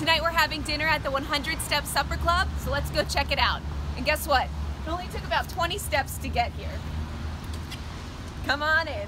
Tonight we're having dinner at the 100 Steps Supper Club, so let's go check it out. And guess what? It only took about 20 steps to get here. Come on in.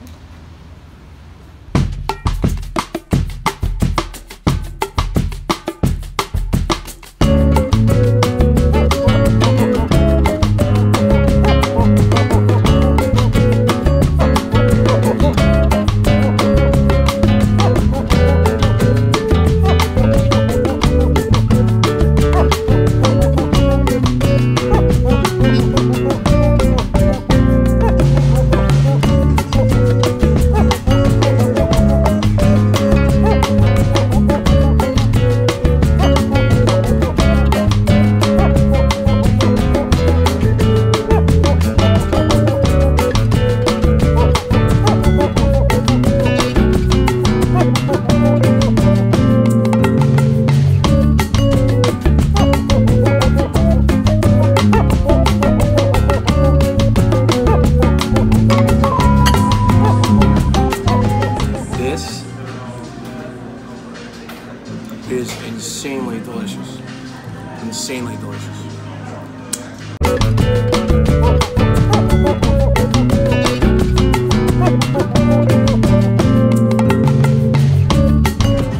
Is insanely delicious. Insanely delicious.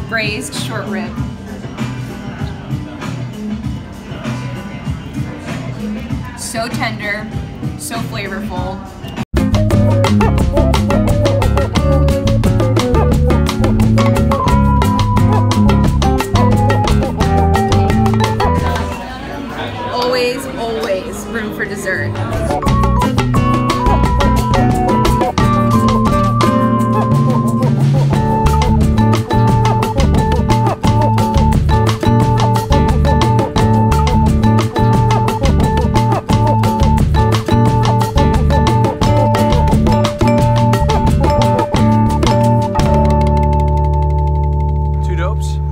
Braised short rib. So tender, so flavorful. Two dopes?